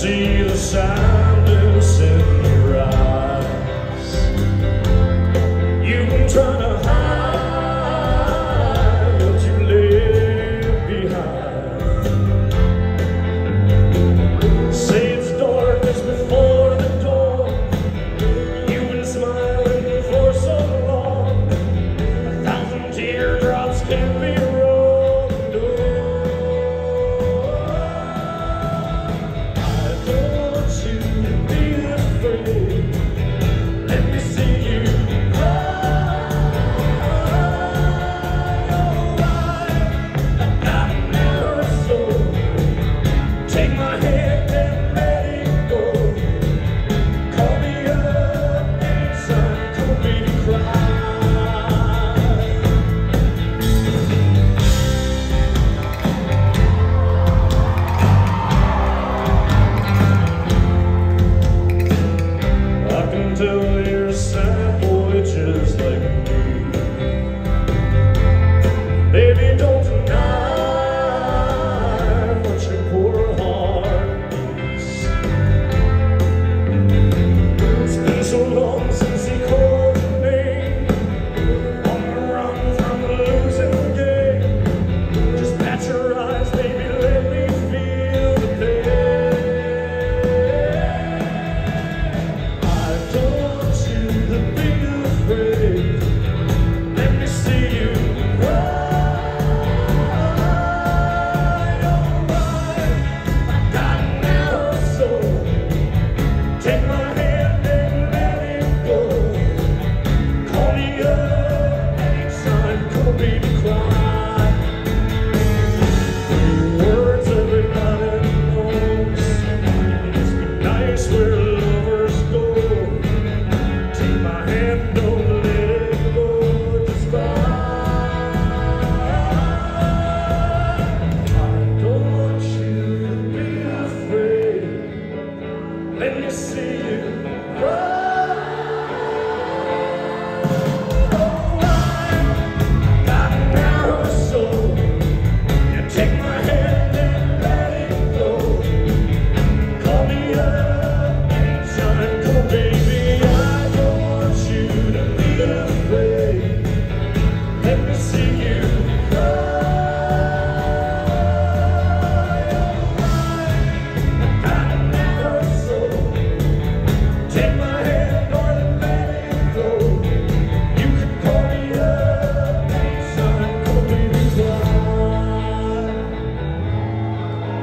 see the sun.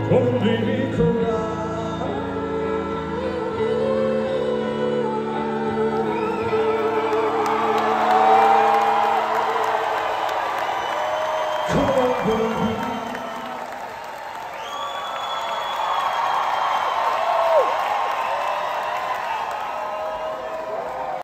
completely cry.